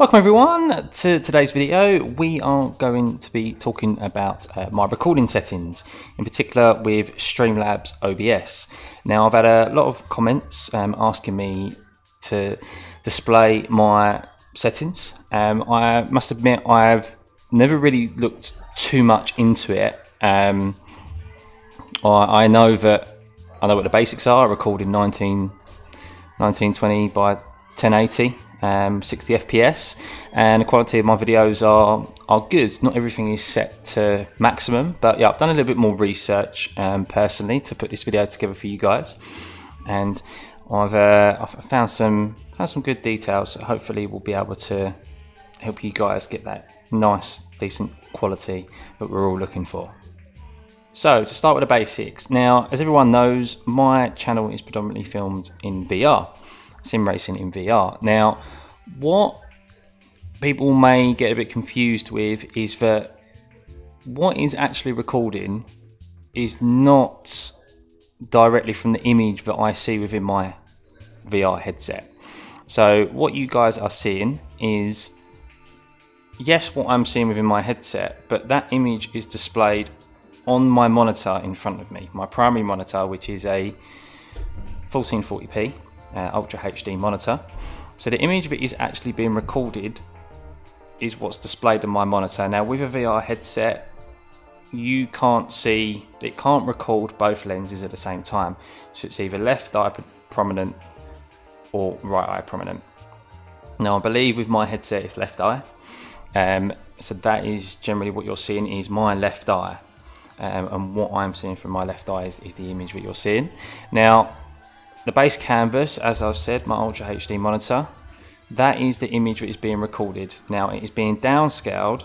Welcome everyone to today's video. We are going to be talking about uh, my recording settings, in particular with Streamlabs OBS. Now I've had a lot of comments um, asking me to display my settings. Um, I must admit I've never really looked too much into it. Um, I, I, know that I know what the basics are. I record in 19, 1920 by 1080 um, 60 FPS, and the quality of my videos are are good. Not everything is set to maximum, but yeah, I've done a little bit more research um, personally to put this video together for you guys, and I've uh, I've found some found some good details. So hopefully, we'll be able to help you guys get that nice, decent quality that we're all looking for. So to start with the basics, now as everyone knows, my channel is predominantly filmed in VR sim racing in VR. Now, what people may get a bit confused with is that what is actually recording is not directly from the image that I see within my VR headset. So, what you guys are seeing is yes, what I'm seeing within my headset, but that image is displayed on my monitor in front of me, my primary monitor, which is a 1440p uh, Ultra HD monitor. So the image that is actually being recorded is what's displayed on my monitor. Now with a VR headset, you can't see, it can't record both lenses at the same time. So it's either left eye prominent or right eye prominent. Now I believe with my headset it's left eye. Um, so that is generally what you're seeing is my left eye. Um, and what I'm seeing from my left eye is, is the image that you're seeing. Now the base canvas, as I've said, my Ultra HD monitor, that is the image that is being recorded. Now it is being downscaled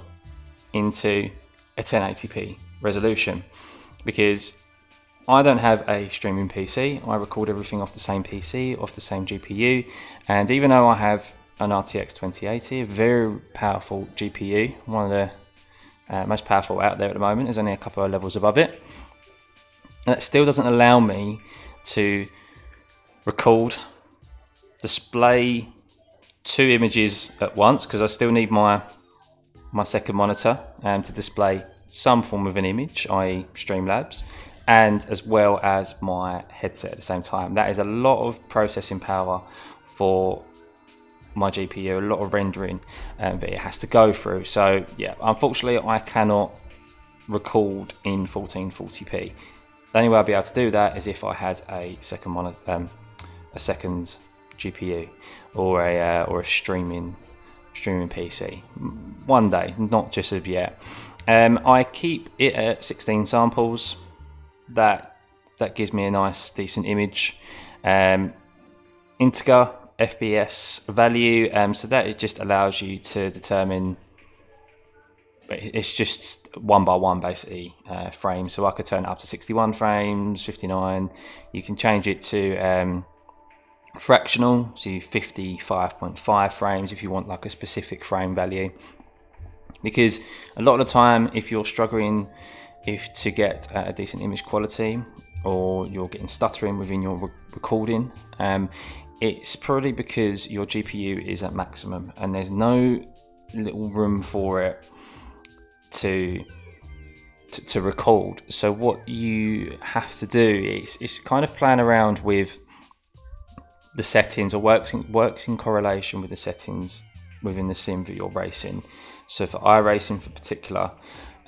into a 1080p resolution because I don't have a streaming PC. I record everything off the same PC, off the same GPU, and even though I have an RTX 2080, a very powerful GPU, one of the uh, most powerful out there at the moment, is only a couple of levels above it. That still doesn't allow me to record, display two images at once because I still need my my second monitor um, to display some form of an image, i.e. Streamlabs, and as well as my headset at the same time. That is a lot of processing power for my GPU, a lot of rendering um, that it has to go through. So yeah, unfortunately I cannot record in 1440p. The only way I'll be able to do that is if I had a second monitor, um, a second GPU or a uh, or a streaming streaming PC. One day, not just of yet. Um, I keep it at 16 samples. That that gives me a nice, decent image. Um, integer FPS value, um, so that it just allows you to determine. It's just one by one basically uh, frames. So I could turn it up to 61 frames, 59. You can change it to um, fractional, so 55.5 frames if you want like a specific frame value. Because a lot of the time, if you're struggling if to get a decent image quality or you're getting stuttering within your re recording, um, it's probably because your GPU is at maximum and there's no little room for it to to, to record. So what you have to do is, is kind of playing around with the settings or works in, works in correlation with the settings within the sim that you're racing. So for iRacing for particular,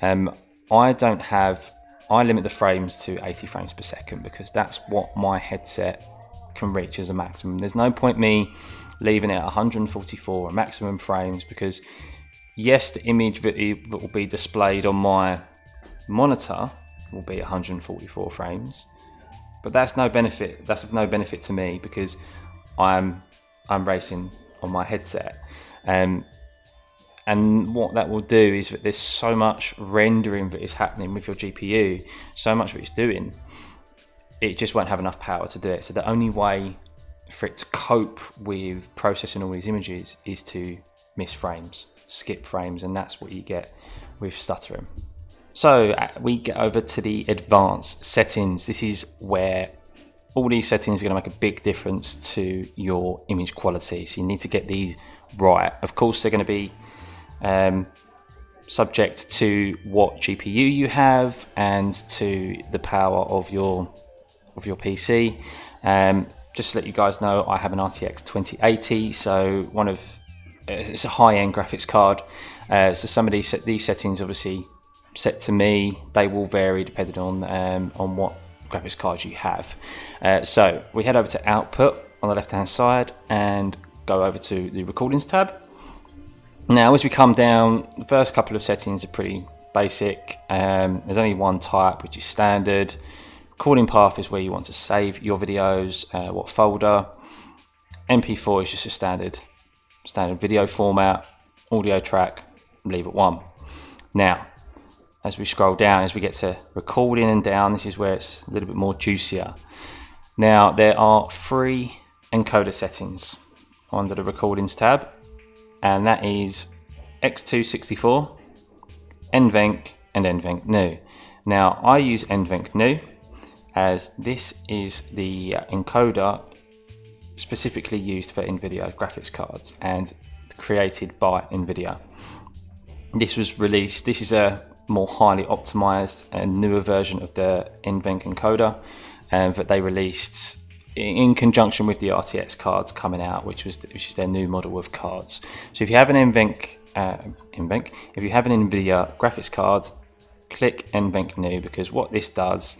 um, I don't have, I limit the frames to 80 frames per second because that's what my headset can reach as a maximum. There's no point me leaving it at 144 maximum frames because yes, the image that, that will be displayed on my monitor will be 144 frames, but that's no benefit. That's of no benefit to me because I'm I'm racing on my headset. Um, and what that will do is that there's so much rendering that is happening with your GPU, so much that it's doing, it just won't have enough power to do it. So the only way for it to cope with processing all these images is to miss frames, skip frames, and that's what you get with stuttering. So uh, we get over to the advanced settings. This is where all these settings are going to make a big difference to your image quality. So you need to get these right. Of course, they're going to be um, subject to what GPU you have and to the power of your of your PC. Um, just to let you guys know, I have an RTX 2080, so one of it's a high-end graphics card. Uh, so some of these these settings, obviously set to me, they will vary depending on um, on what graphics cards you have. Uh, so we head over to Output on the left-hand side and go over to the Recordings tab. Now, as we come down, the first couple of settings are pretty basic. Um, there's only one type, which is standard. Recording path is where you want to save your videos, uh, what folder. MP4 is just a standard, standard video format. Audio track, leave it one. Now, as we scroll down, as we get to recording and down, this is where it's a little bit more juicier. Now, there are three encoder settings under the recordings tab and that is X264, NVENC, and NVENC New. Now, I use NVENC New as this is the encoder specifically used for NVIDIA graphics cards and created by NVIDIA. This was released, this is a more highly optimized and newer version of the NVENC encoder um, that they released in conjunction with the RTX cards coming out, which was which is their new model of cards. So if you have an NVENC, uh, NVENC if you have an NVIDIA graphics card, click NVENC New because what this does,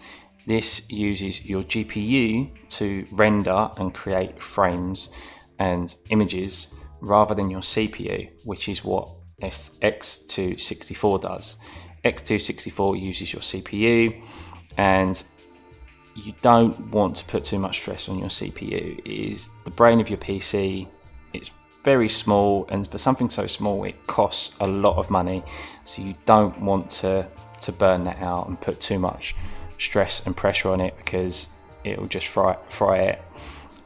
this uses your GPU to render and create frames and images rather than your CPU, which is what X264 does. X264 uses your CPU and you don't want to put too much stress on your CPU. It is the brain of your PC. It's very small, and for something so small, it costs a lot of money. So you don't want to to burn that out and put too much stress and pressure on it because it will just fry fry it.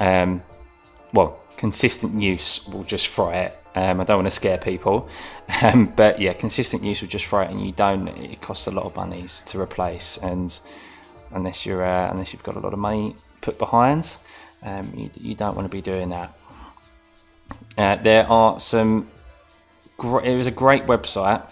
Um, well, consistent use will just fry it. Um, I don't want to scare people, um, but yeah, consistent use will just fry it, and you don't. It costs a lot of monies to replace, and unless you're uh, unless you've got a lot of money put behind. Um, you, you, don't want to be doing that. Uh, there are some. It was a great website,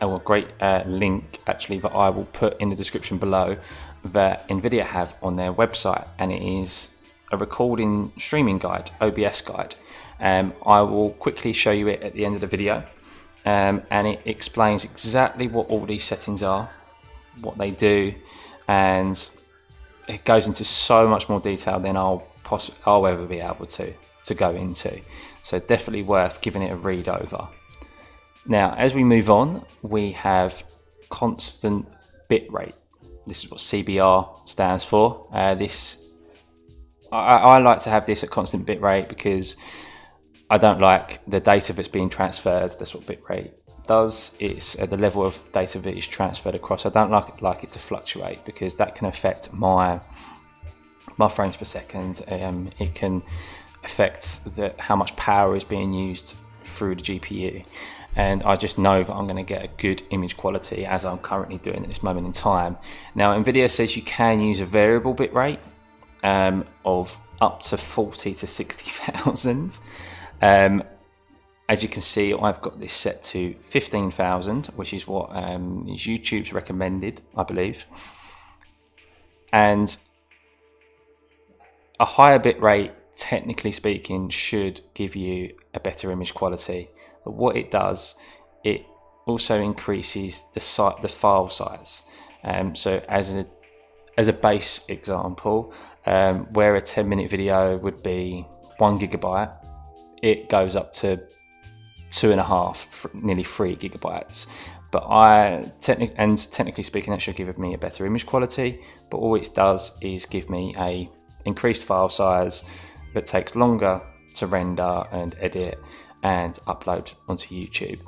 or a great uh, link actually that I will put in the description below that Nvidia have on their website, and it is a recording streaming guide, OBS guide. Um, I will quickly show you it at the end of the video, um, and it explains exactly what all these settings are, what they do, and it goes into so much more detail than I'll I'll ever be able to to go into. So definitely worth giving it a read over. Now, as we move on, we have constant bit rate. This is what CBR stands for. Uh, this I, I like to have this at constant bit rate because I don't like the data that's being transferred. That's what bit rate does it's at the level of data that is transferred across. I don't like like it to fluctuate because that can affect my my frames per second. Um, it can affect the, how much power is being used through the GPU, and I just know that I'm going to get a good image quality as I'm currently doing at this moment in time. Now, NVIDIA says you can use a variable bit rate um, of up to 40 to 60,000. Um, as you can see, I've got this set to 15,000, which is what um, YouTube's recommended, I believe. And a higher bit rate, technically speaking, should give you a better image quality. But what it does, it also increases the site, the file size. Um, so as a as a base example, um, where a 10 minute video would be one gigabyte, it goes up to two and a half, nearly three gigabytes. But I, and technically speaking, that should give me a better image quality. But all it does is give me a increased file size that takes longer to render and edit and upload onto YouTube.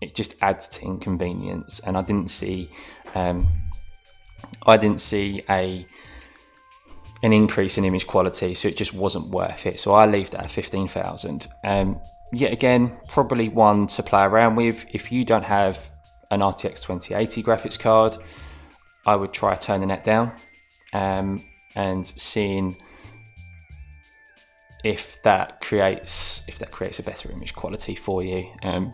It just adds to inconvenience, and I didn't see, um, I didn't see a an increase in image quality, so it just wasn't worth it. So I leave that at fifteen thousand. Um, yet again, probably one to play around with. If you don't have an RTX 2080 graphics card, I would try turning that down um, and seeing if that creates if that creates a better image quality for you. Um,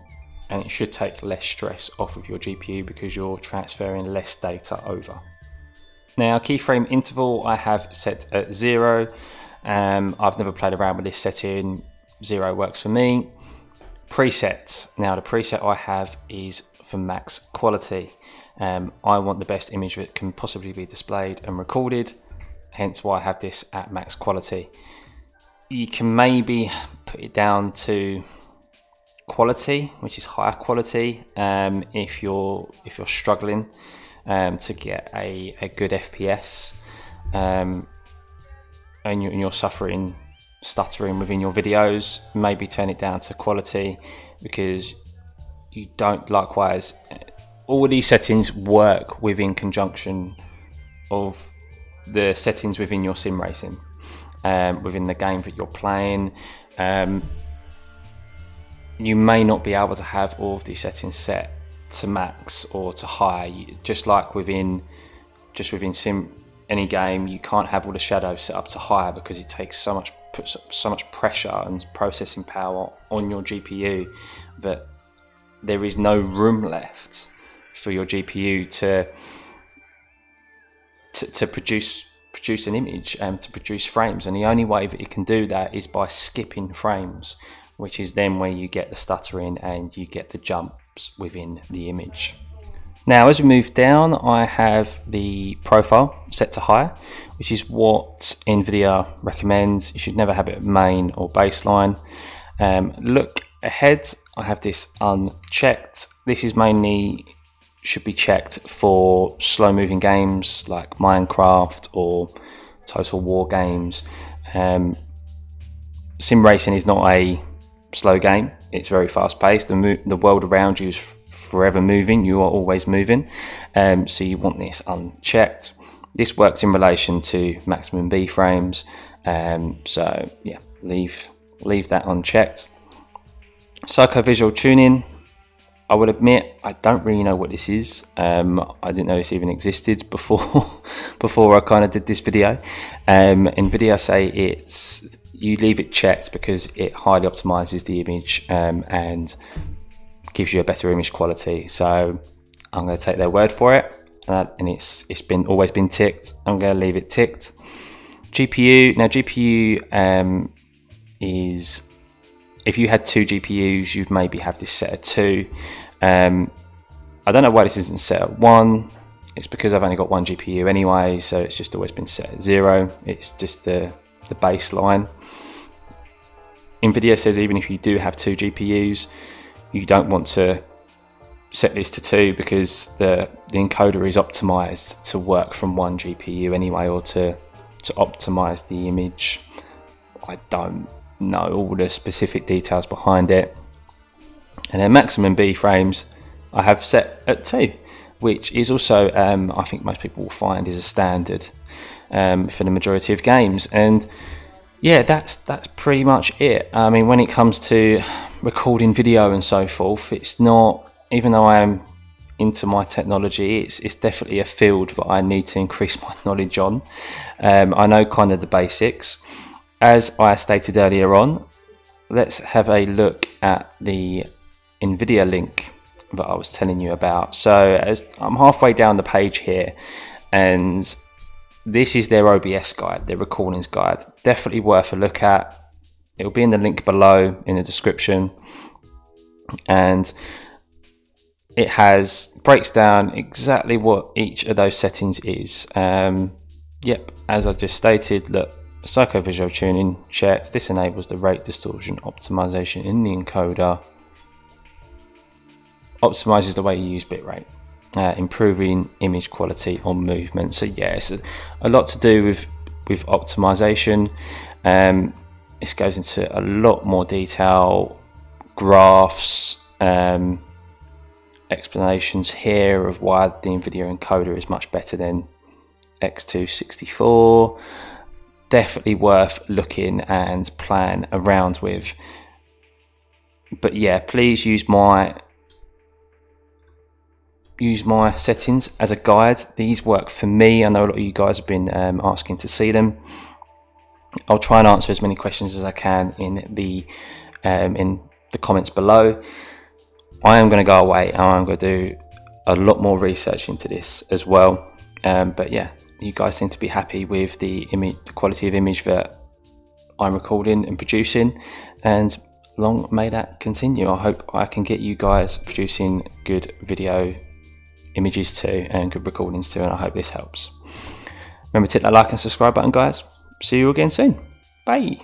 and it should take less stress off of your GPU because you're transferring less data over. Now, keyframe interval I have set at zero. Um, I've never played around with this setting. Zero works for me. Presets. Now, the preset I have is for max quality. Um, I want the best image that can possibly be displayed and recorded, hence why I have this at max quality. You can maybe put it down to quality, which is higher quality, um, if you're if you're struggling um, to get a, a good FPS, um, and, you, and you're suffering stuttering within your videos, maybe turn it down to quality because you don't likewise all of these settings work within conjunction of the settings within your sim racing um, within the game that you're playing. Um, you may not be able to have all of these settings set to max or to high. Just like within just within sim any game you can't have all the shadows set up to higher because it takes so much puts so much pressure and processing power on your GPU that there is no room left for your GPU to to, to produce produce an image and to produce frames. And the only way that it can do that is by skipping frames which is then where you get the stuttering and you get the within the image. Now as we move down I have the profile set to high which is what NVIDIA recommends. You should never have it main or baseline. Um, look ahead I have this unchecked. This is mainly should be checked for slow moving games like Minecraft or Total War games. Um, sim racing is not a slow game. It's very fast paced. The, the world around you is forever moving. You are always moving. Um, so you want this unchecked. This works in relation to maximum B frames. Um, so yeah, leave leave that unchecked. Psychovisual tuning. I would admit I don't really know what this is. Um, I didn't know this even existed before before I kind of did this video. Um, NVIDIA say it's you leave it checked because it highly optimizes the image um, and gives you a better image quality. So I'm going to take their word for it, uh, and it's it's been always been ticked. I'm going to leave it ticked. GPU now GPU um, is if you had two GPUs, you'd maybe have this set at two. Um, I don't know why this isn't set at one. It's because I've only got one GPU anyway, so it's just always been set at zero. It's just the the baseline. NVIDIA says even if you do have two GPUs, you don't want to set this to two because the, the encoder is optimized to work from one GPU anyway or to, to optimize the image. I don't know all the specific details behind it. And then maximum B frames I have set at two, which is also, um, I think most people will find is a standard um, for the majority of games. And yeah, that's that's pretty much it. I mean, when it comes to recording video and so forth, it's not. Even though I am into my technology, it's it's definitely a field that I need to increase my knowledge on. Um, I know kind of the basics. As I stated earlier on, let's have a look at the NVIDIA link that I was telling you about. So as I'm halfway down the page here, and this is their OBS guide, their recordings guide. Definitely worth a look at. It'll be in the link below in the description. And it has breaks down exactly what each of those settings is. Um, yep, as I just stated, look, psychovisual tuning checked. This enables the rate distortion optimization in the encoder. Optimizes the way you use bitrate uh, improving image quality on movement. So yeah, it's a, a lot to do with with optimization. Um, this goes into a lot more detail, graphs, um, explanations here of why the NVIDIA encoder is much better than X264. Definitely worth looking and playing around with. But yeah, please use my use my settings as a guide. These work for me. I know a lot of you guys have been um, asking to see them. I'll try and answer as many questions as I can in the um, in the comments below. I am going to go away and I'm going to do a lot more research into this as well. Um, but yeah, you guys seem to be happy with the image, the quality of image that I'm recording and producing, and long may that continue. I hope I can get you guys producing good video images too and good recordings too, and I hope this helps. Remember to hit that like and subscribe button, guys. See you again soon. Bye.